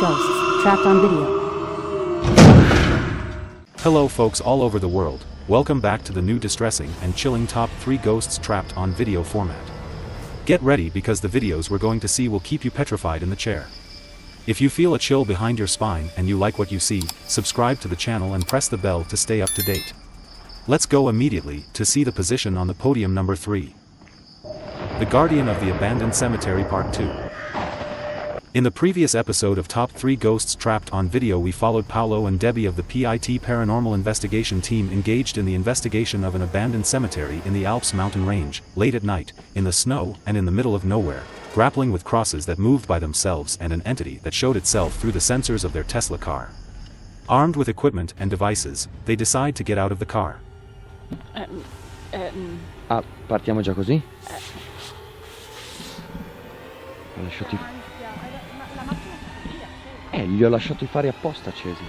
Ghosts trapped on video. Hello folks all over the world, welcome back to the new distressing and chilling top 3 ghosts trapped on video format. Get ready because the videos we're going to see will keep you petrified in the chair. If you feel a chill behind your spine and you like what you see, subscribe to the channel and press the bell to stay up to date. Let's go immediately to see the position on the podium number 3. The Guardian of the Abandoned Cemetery Part 2. In the previous episode of Top 3 Ghosts Trapped on Video we followed Paolo and Debbie of the PIT Paranormal Investigation team engaged in the investigation of an abandoned cemetery in the Alps mountain range, late at night, in the snow and in the middle of nowhere, grappling with crosses that moved by themselves and an entity that showed itself through the sensors of their Tesla car. Armed with equipment and devices, they decide to get out of the car. Ehm, ehm, Ah, partiamo già così? Uh. Ho lasciato Eh, gli ho lasciato i fari apposta accesi.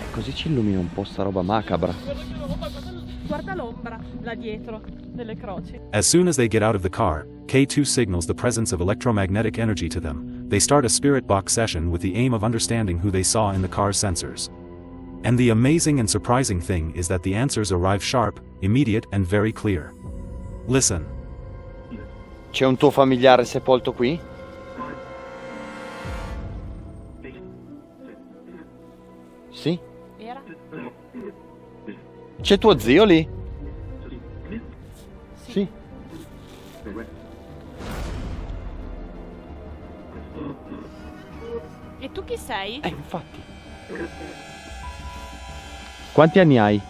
Eh, così ci illumina un po' sta roba macabra. Guarda l'ombra là dietro delle croci. As soon as they get out of the car, K2 signals the presence of electromagnetic energy to them. They start a spirit box session with the aim of understanding who they saw in the car's sensors. And the amazing and surprising thing is that the answers arrive sharp, immediate and very clear. Listen. C'è un tuo familiare sepolto qui? Sì? C'è tuo zio lì? Sì. E tu chi sei? Eh, infatti. Quanti anni hai?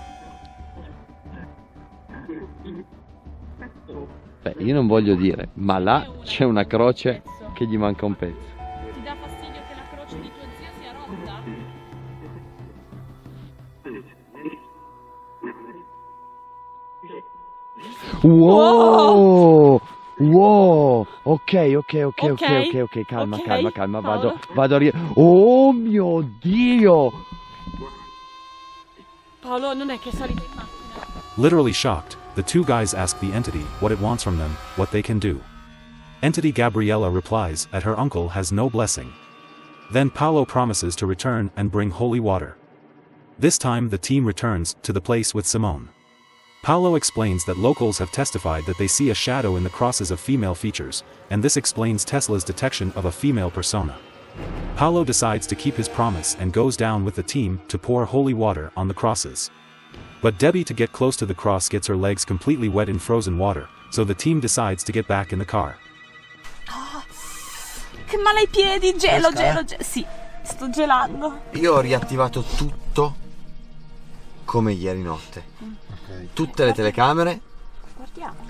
Io non voglio dire, ma là c'è una croce che gli manca un pezzo. Ti dà fastidio che la croce di tuo zio sia rotta? Wow! Wow! Ok, ok, ok, ok, Ok, ok, calma, ok, calma, calma, vado, Paolo. vado a ri... Oh mio Dio! Paolo non è che è salito in macchina. Literally shocked, the two guys ask the entity what it wants from them, what they can do. Entity Gabriella replies that her uncle has no blessing. Then Paolo promises to return and bring holy water. This time the team returns to the place with Simone. Paolo explains that locals have testified that they see a shadow in the crosses of female features, and this explains Tesla's detection of a female persona. Paolo decides to keep his promise and goes down with the team to pour holy water on the crosses. But Debbie to get close to the cross gets her legs completely wet in frozen water, so the team decides to get back in the car. Che male ai piedi, gelo, Fresca, gelo, eh? gelo. Sì, sto gelando. Io ho riattivato tutto come ieri notte. Tutte le telecamere Guardiamo.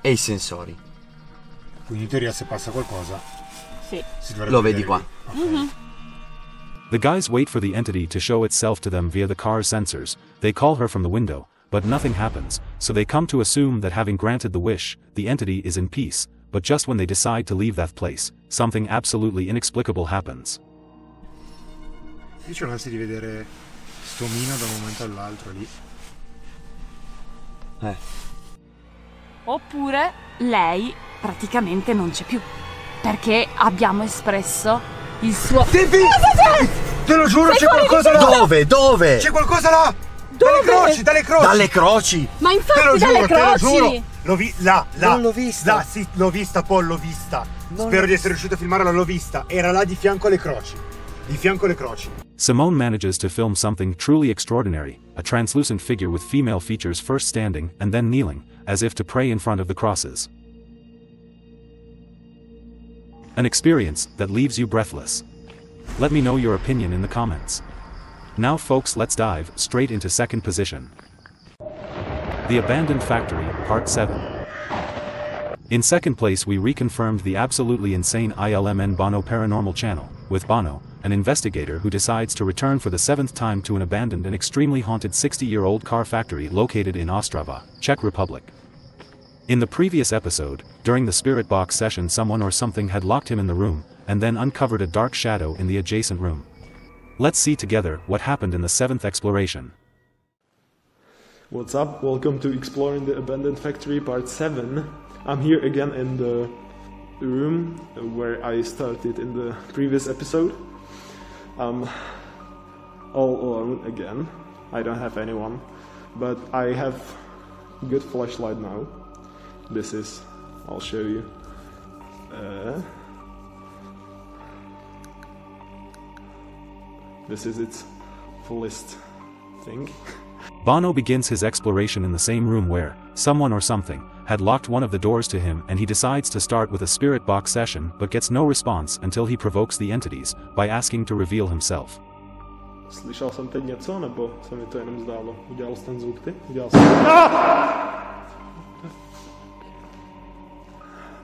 e i sensori. Quindi in teoria se passa qualcosa Sì. si Lo vedi vedere qua. qui. Ok. The guys wait for the entity to show itself to them via the car's sensors, they call her from the window, but nothing happens, so they come to assume that having granted the wish, the entity is in peace, but just when they decide to leave that place, something absolutely inexplicable happens. Io c'ho l'ansia di vedere sto mino da un momento all'altro lì. Eh. Oppure lei praticamente non c'è più. Perché abbiamo espresso il suo. Te lo giuro, Sei c'è qualcosa là! Dove? Dove? C'è qualcosa là! Dalle croci, dalle croci! Dalle croci! Ma Te infatti lo dalle giuro, te lo giuro! L'ho vi- là, là! Non l'ho vista. Là, sì, l'ho vista, Paul, l'ho vista! Non Spero di essere riuscito a filmarla, l'ho vista! Era là di fianco alle croci. Di fianco alle croci. Simone manages to film something truly extraordinary, a translucent figure with female features first standing and then kneeling, as if to pray in front of the crosses. An experience that leaves you breathless. Let me know your opinion in the comments. Now folks let's dive straight into second position. The Abandoned Factory, Part 7. In second place we reconfirmed the absolutely insane ILMN Bono Paranormal channel, with Bono, an investigator who decides to return for the seventh time to an abandoned and extremely haunted 60-year-old car factory located in Ostrava, Czech Republic. In the previous episode, during the spirit box session someone or something had locked him in the room, and then uncovered a dark shadow in the adjacent room. Let's see together what happened in the seventh exploration. What's up? Welcome to Exploring the Abandoned Factory Part 7. I'm here again in the room where I started in the previous episode. Um, all alone again. I don't have anyone, but I have good flashlight now. This is, I'll show you. Uh, this is its fullest thing. Bono begins his exploration in the same room where, someone or something, had locked one of the doors to him and he decides to start with a spirit box session but gets no response until he provokes the entities by asking to reveal himself. Slyšel jsem teď něco, nebo se mi to jenom zdálo? Udělal jsi ten zvuk ty? Udělal jsem.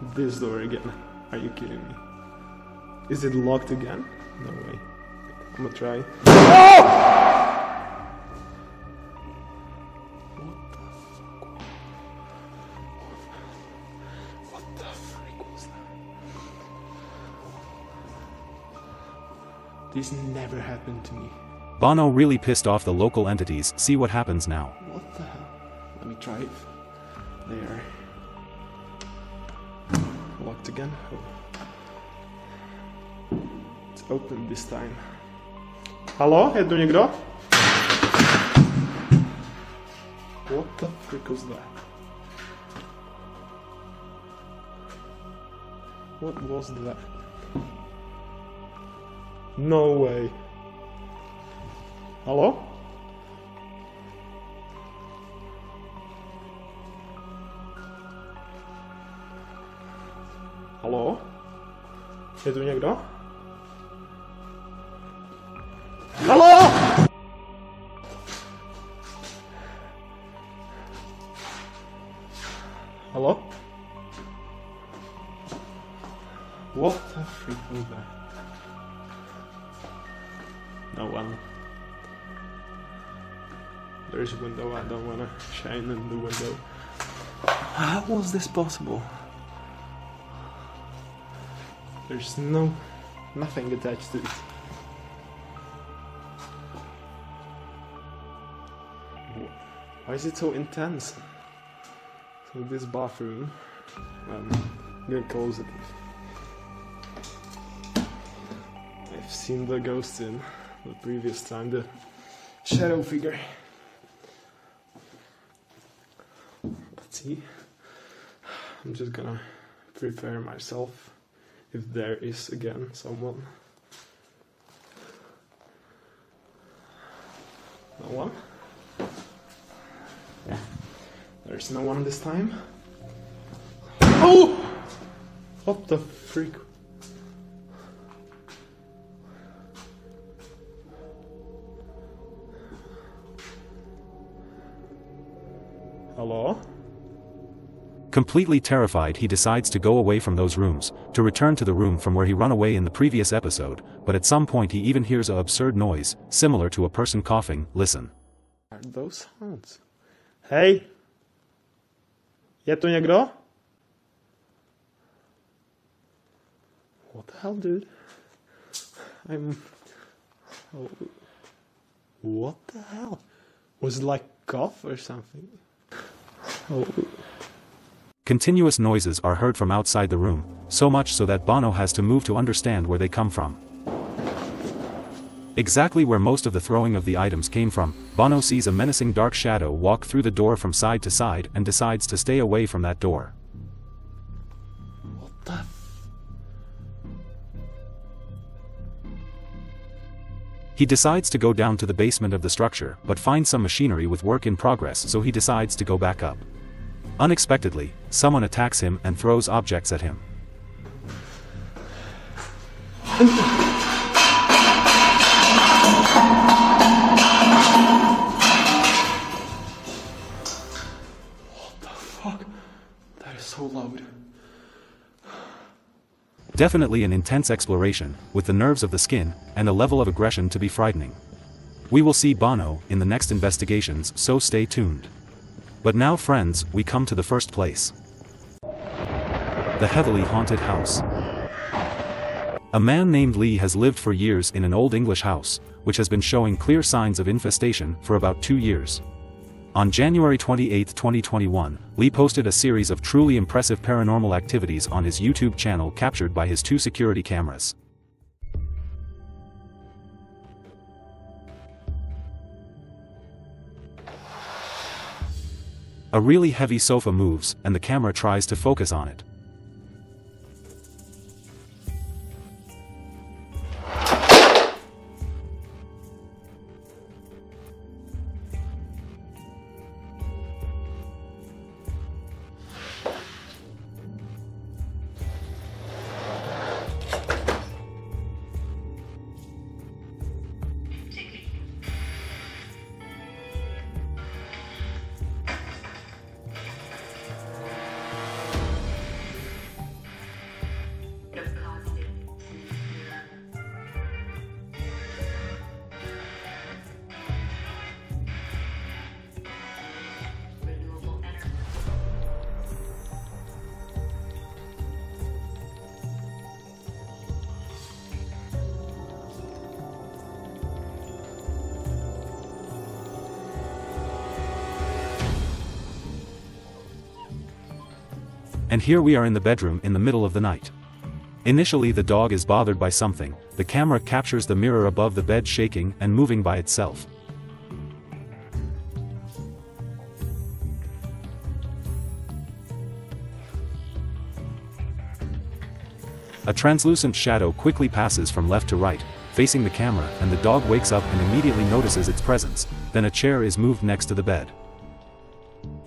This door again. Are you kidding me? Is it locked again? No way. I'm gonna try. What the freak was that? This never happened to me. Bono really pissed off the local entities, see what happens now. What the hell? Let me try it. There. Locked again. Oh. It's open this time. Halo, je tu někdo? What the frick was that? What was that? No way. Halo? Halo? Je tu někdo? Halo? Halo? What the freak was that? No one. There's a window, I don't wanna shine in the window. How was this possible? There's no nothing attached to it. Why is it so intense? So this bathroom, um, I'm gonna close it. I've seen the ghost in the previous time, the shadow figure. Let's see. I'm just gonna prepare myself if there is again someone. No one? Yeah. There's no one this time. Oh! What the freak? Hello? Completely terrified he decides to go away from those rooms, to return to the room from where he run away in the previous episode, but at some point he even hears a absurd noise, similar to a person coughing, listen. Are those sounds? Hej! Je někdo? What the hell, dude? I'm. Oh. What the hell? Was it like cough or something? Oh. Continuous noises are heard from outside the room, so much so that Bono has to move to understand where they come from. Exactly where most of the throwing of the items came from, Bono sees a menacing dark shadow walk through the door from side to side and decides to stay away from that door. What the? F- He decides to go down to the basement of the structure but finds some machinery with work in progress so he decides to go back up. Unexpectedly, someone attacks him and throws objects at him. What the fuck? That is so loud. Definitely an intense exploration, with the nerves of the skin, and a level of aggression to be frightening. We will see Bono in the next investigations, so stay tuned. But now, friends, we come to the first place the heavily haunted house. A man named Lee has lived for years in an old English house, which has been showing clear signs of infestation for about two years. On January 28, 2021, Lee posted a series of truly impressive paranormal activities on his YouTube channel captured by his two security cameras. A really heavy sofa moves, and the camera tries to focus on it. And here we are in the bedroom in the middle of the night. Initially the dog is bothered by something, the camera captures the mirror above the bed shaking and moving by itself. A translucent shadow quickly passes from left to right, facing the camera and the dog wakes up and immediately notices its presence, then a chair is moved next to the bed.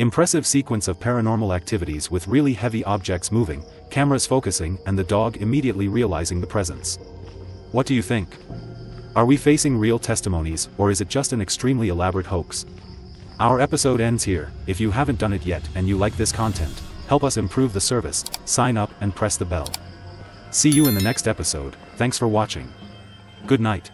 Impressive sequence of paranormal activities with really heavy objects moving, cameras focusing and the dog immediately realizing the presence. What do you think? Are we facing real testimonies or is it just an extremely elaborate hoax? Our episode ends here, if you haven't done it yet and you like this content, help us improve the service, sign up and press the bell. See you in the next episode, thanks for watching. Good night.